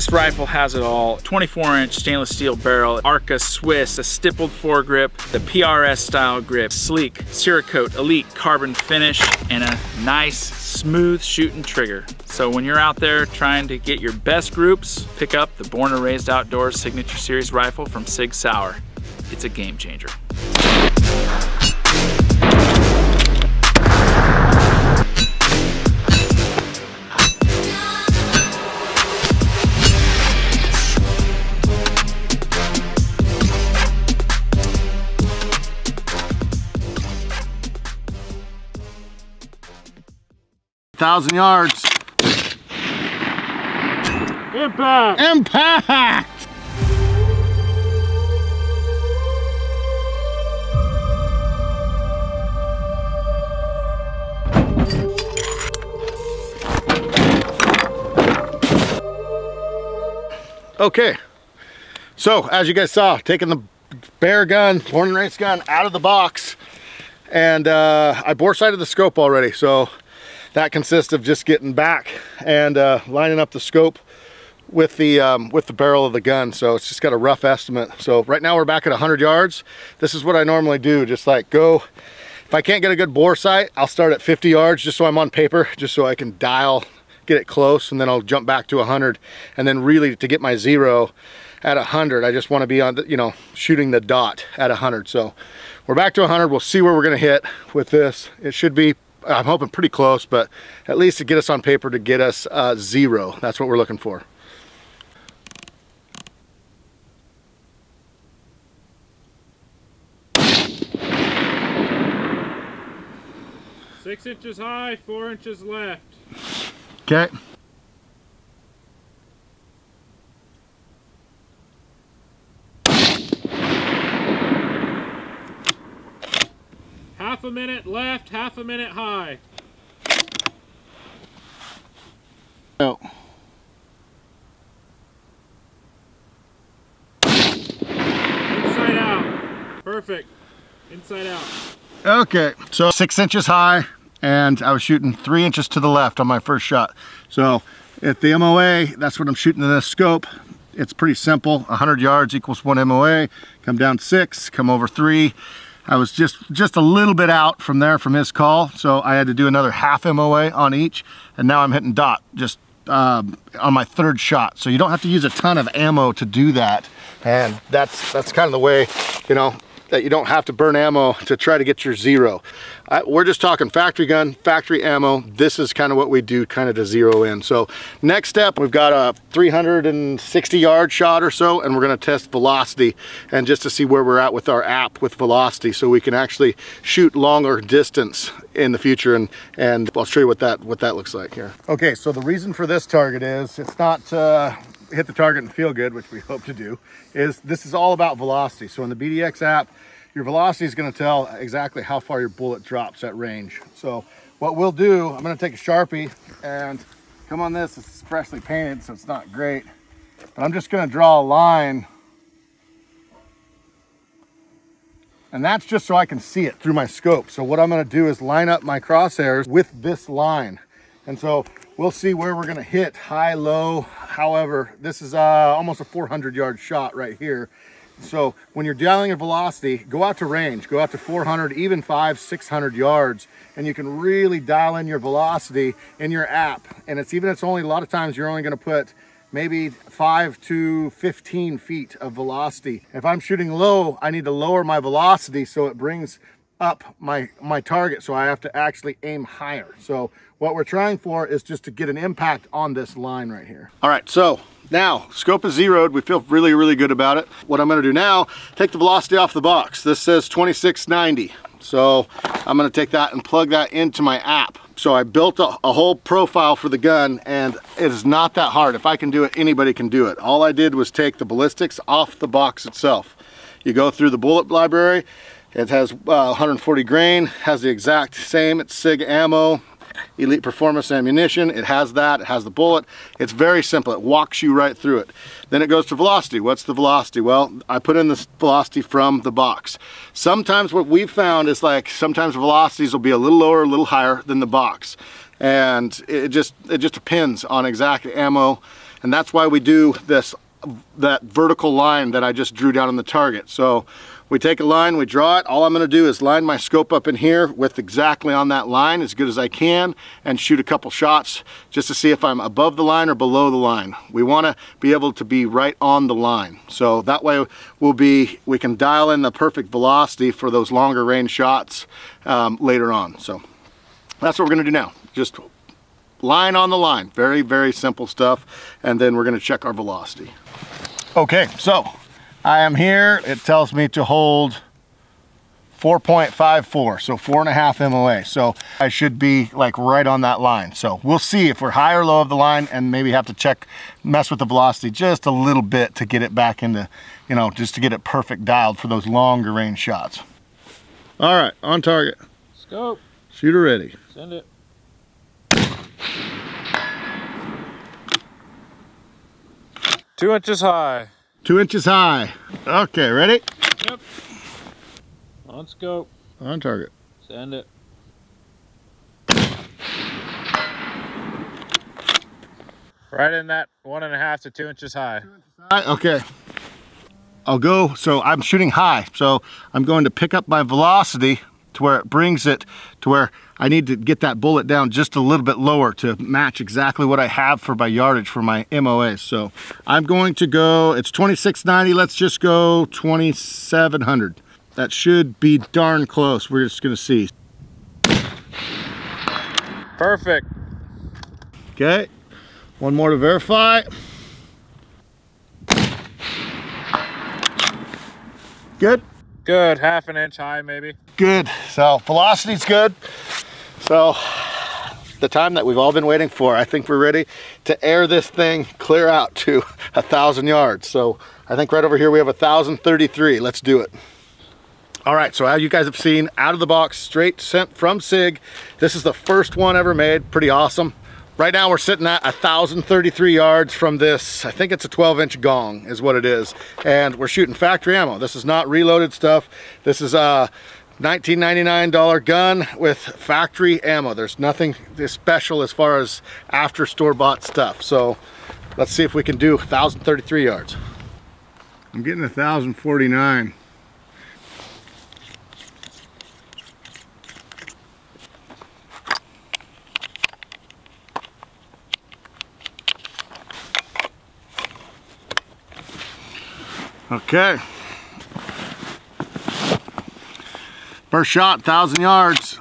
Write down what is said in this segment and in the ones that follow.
This rifle has it all. 24 inch stainless steel barrel, Arca Swiss, a stippled foregrip, the PRS style grip, sleek, Cerakote Elite carbon finish, and a nice smooth shooting trigger. So when you're out there trying to get your best groups, pick up the Born and Raised Outdoors Signature Series rifle from Sig Sauer. It's a game changer. Thousand yards. Impact! Impact! Okay, so as you guys saw, taking the bear gun, born and raised gun out of the box, and uh, I bore sighted the scope already, so that consists of just getting back and uh, lining up the scope with the um, with the barrel of the gun. So it's just got a rough estimate. So right now we're back at 100 yards. This is what I normally do just like go if I can't get a good bore sight I'll start at 50 yards just so I'm on paper just so I can dial get it close and then I'll jump back to 100 and then really to get my zero at 100 I just want to be on the, you know shooting the dot at 100 so we're back to 100 we'll see where we're gonna hit with this. It should be I'm hoping pretty close but at least to get us on paper to get us uh, zero. That's what we're looking for. Six inches high, four inches left. okay Half a minute left, half a minute high. no Inside out. Perfect. Inside out. Okay, so six inches high and I was shooting three inches to the left on my first shot. So at the MOA, that's what I'm shooting in this scope. It's pretty simple, 100 yards equals one MOA, come down six, come over three. I was just, just a little bit out from there from his call, so I had to do another half MOA on each, and now I'm hitting dot, just um, on my third shot. So you don't have to use a ton of ammo to do that. And that's, that's kind of the way, you know, that you don't have to burn ammo to try to get your zero. I, we're just talking factory gun, factory ammo. This is kind of what we do kind of to zero in. So next step, we've got a 360 yard shot or so, and we're gonna test velocity and just to see where we're at with our app with velocity so we can actually shoot longer distance in the future and and I'll show you what that what that looks like here. Okay, so the reason for this target is it's not uh, hit the target and feel good, which we hope to do, is this is all about velocity. So in the BDX app, your velocity is gonna tell exactly how far your bullet drops at range. So what we'll do, I'm gonna take a Sharpie and come on this, it's freshly painted, so it's not great. But I'm just gonna draw a line and that's just so I can see it through my scope. So what I'm gonna do is line up my crosshairs with this line. And so we'll see where we're gonna hit, high, low. However, this is uh, almost a 400 yard shot right here. So when you're dialing a velocity, go out to range, go out to 400, even five, 600 yards, and you can really dial in your velocity in your app. And it's even, it's only, a lot of times you're only gonna put maybe five to 15 feet of velocity. If I'm shooting low, I need to lower my velocity so it brings up my, my target. So I have to actually aim higher. So what we're trying for is just to get an impact on this line right here. All right, so now, scope is zeroed. We feel really, really good about it. What I'm gonna do now, take the velocity off the box. This says 2690. So I'm gonna take that and plug that into my app. So I built a, a, whole profile for the gun and it is not that hard. If I can do it, anybody can do it. All I did was take the ballistics off the box itself. You go through the bullet library, it has uh, 140 grain, has the exact same, it's SIG ammo, Elite Performance Ammunition. It has that, it has the bullet. It's very simple, it walks you right through it. Then it goes to velocity. What's the velocity? Well, I put in the velocity from the box. Sometimes what we've found is like, sometimes velocities will be a little lower, a little higher than the box. And it just, it just depends on exact ammo And that's why we do this, that vertical line that I just drew down on the target. So we take a line, we draw it. All I'm gonna do is line my scope up in here with exactly on that line as good as I can and shoot a couple shots just to see if I'm above the line or below the line. We wanna be able to be right on the line. So that way we'll be, we can dial in the perfect velocity for those longer range shots um, later on. So that's what we're gonna do now. Just line on the line. Very, very simple stuff. And then we're gonna check our velocity. Okay, so I am here. It tells me to hold 4.54, so four and a half MOA. So I should be like right on that line. So we'll see if we're high or low of the line and maybe have to check, mess with the velocity just a little bit to get it back into, you know, just to get it perfect dialed for those longer range shots. All right, on target. Scope. Shooter ready. Send it. Two inches high. Two inches high. Okay, ready? Yep. On scope. On target. Send it. Right in that one and a half to two inches high. High, okay. I'll go, so I'm shooting high. So I'm going to pick up my velocity to where it brings it to where I need to get that bullet down just a little bit lower to match exactly what I have for my yardage for my MOA. So I'm going to go, it's 2690, let's just go 2700. That should be darn close. We're just gonna see. Perfect. Okay, one more to verify. Good. Good. Half an inch high, maybe. Good. So velocity's good. So the time that we've all been waiting for, I think we're ready to air this thing clear out to a thousand yards. So I think right over here we have a 1,033. Let's do it. All right, so as you guys have seen, out of the box, straight sent from SIG. This is the first one ever made, pretty awesome. Right now we're sitting at 1,033 yards from this, I think it's a 12 inch gong is what it is. And we're shooting factory ammo. This is not reloaded stuff. This is a $19.99 gun with factory ammo. There's nothing special as far as after store-bought stuff. So let's see if we can do 1,033 yards. I'm getting 1,049. Okay. First shot, 1,000 yards.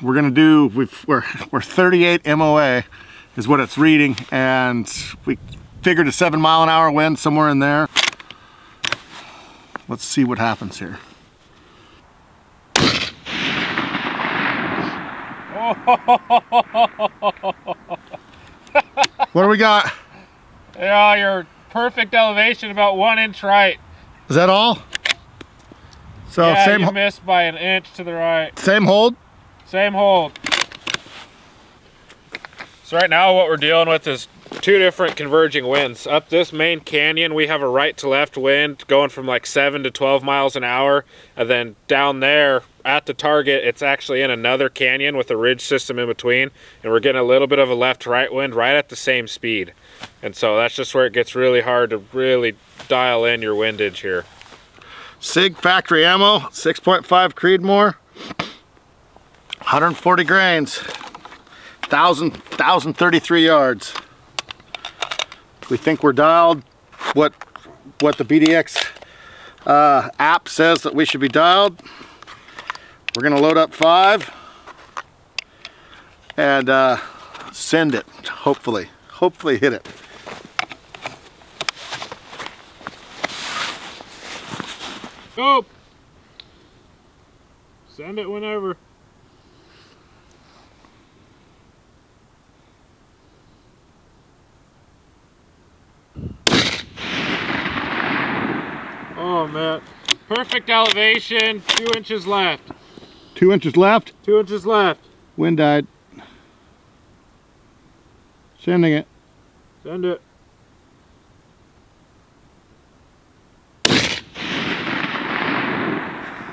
We're gonna do, we've, we're, we're 38 MOA is what it's reading, and we figured a seven mile an hour wind somewhere in there. Let's see what happens here. what do we got? Yeah, you're perfect elevation, about one inch right. Is that all? So yeah, same you missed by an inch to the right. same hold. Same hold. So right now what we're dealing with is two different converging winds. Up this main canyon, we have a right to left wind going from like 7 to 12 miles an hour. And then down there at the target, it's actually in another canyon with a ridge system in between. And we're getting a little bit of a left right wind right at the same speed. And so that's just where it gets really hard to really dial in your windage here. SIG factory ammo, 6.5 Creedmoor, 140 grains, 1,000, 1,033 yards. We think we're dialed what, what the BDX uh, app says that we should be dialed. We're gonna load up five and uh, send it, hopefully. Hopefully hit it. Go! Send it whenever. Oh man. Perfect elevation, two inches left. Two inches left, Two inches left. wind died. Sending it. Send it.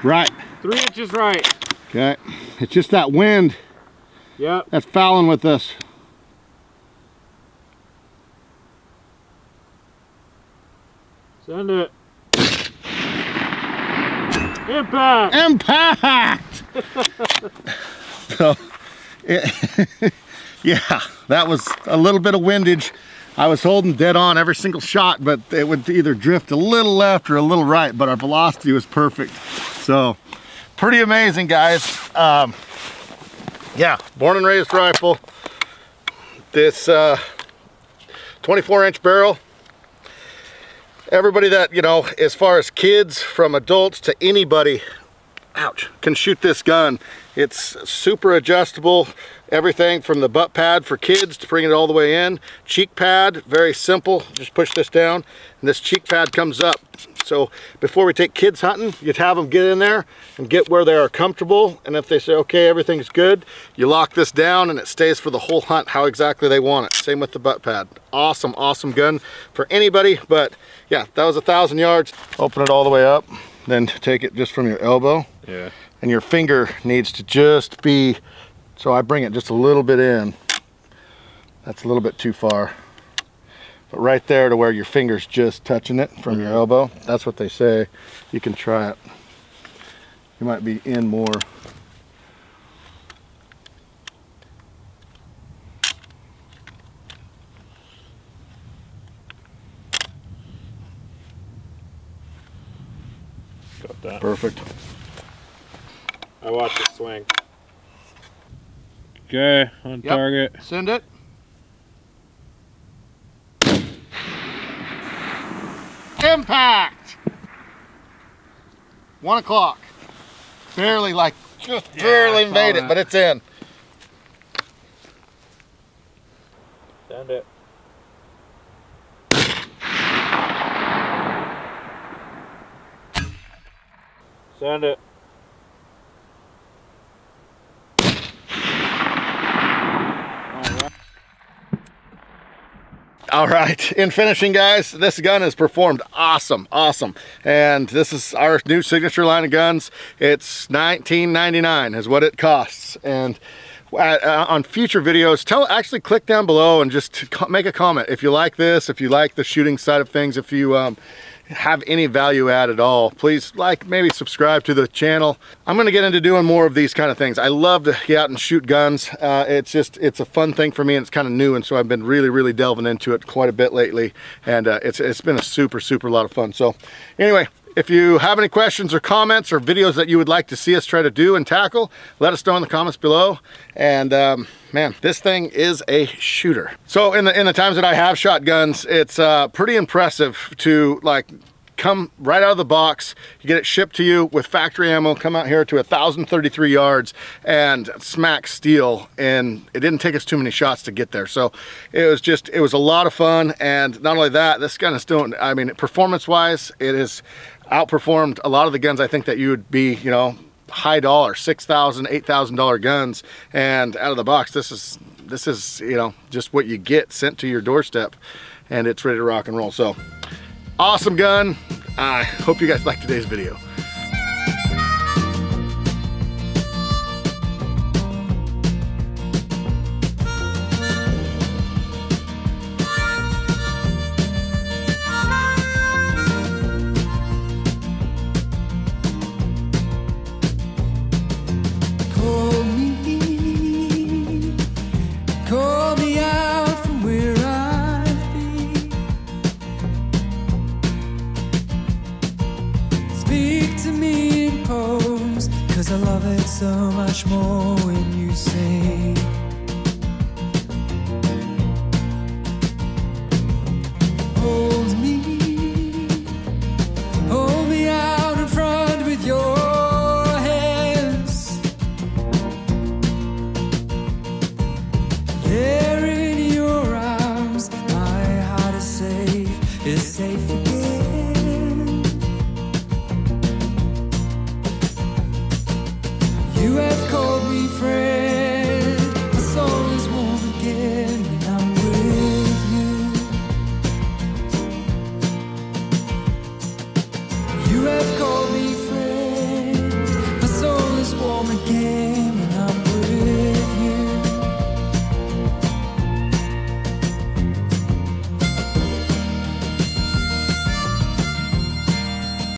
Right. Three inches right. Okay. It's just that wind Yep. that's fouling with us. Send it. Impact! Impact! so, it, yeah, that was a little bit of windage. I was holding dead on every single shot, but it would either drift a little left or a little right, but our velocity was perfect. So, pretty amazing, guys. Um, yeah, born and raised rifle. This uh, 24 inch barrel. Everybody that, you know, as far as kids, from adults to anybody, ouch, can shoot this gun. It's super adjustable. Everything from the butt pad for kids to bring it all the way in. Cheek pad, very simple. Just push this down and this cheek pad comes up. So before we take kids hunting, you'd have them get in there and get where they are comfortable. And if they say, okay, everything's good, you lock this down and it stays for the whole hunt how exactly they want it. Same with the butt pad. Awesome, awesome gun for anybody. But yeah, that was a thousand yards. Open it all the way up, then take it just from your elbow. Yeah. And your finger needs to just be, so I bring it just a little bit in. That's a little bit too far. But right there to where your finger's just touching it from your mm-hmm. elbow, that's what they say. You can try it. You might be in more. Got that. Perfect. I watched it swing. Okay, on Yep. target. Send it. Impact! One o'clock. Barely like, just Yeah, barely I saw made it, that. but it's in. Send it. Send it. All right, in finishing guys, this gun has performed awesome, awesome. And this is our new signature line of guns. It's $19.99 is what it costs. And uh, uh, on future videos, tell actually click down below and just make a comment if you like this, if you like the shooting side of things, if you um, have any value add at all, please like, maybe subscribe to the channel. I'm gonna get into doing more of these kind of things. I love to get out and shoot guns. Uh, it's just, it's a fun thing for me and it's kind of new. And so I've been really, really delving into it quite a bit lately. And uh, it's, it's been a super, super lot of fun. So anyway, if you have any questions or comments or videos that you would like to see us try to do and tackle, let us know in the comments below. And um, man, this thing is a shooter. So in the in the times that I have shotguns, it's uh, pretty impressive to like come right out of the box. You get it shipped to you with factory ammo, come out here to 1,033 yards and smack steel. And it didn't take us too many shots to get there. So it was just, it was a lot of fun. And not only that, this gun is still, I mean, performance wise, it is outperformed a lot of the guns I think that you would be, you know, high dollar, $6,000, $8,000 guns. And out of the box, this is, this is, you know, just what you get sent to your doorstep and it's ready to rock and roll. So awesome gun. I hope you guys liked today's video. Cause I love it so much more when you sing.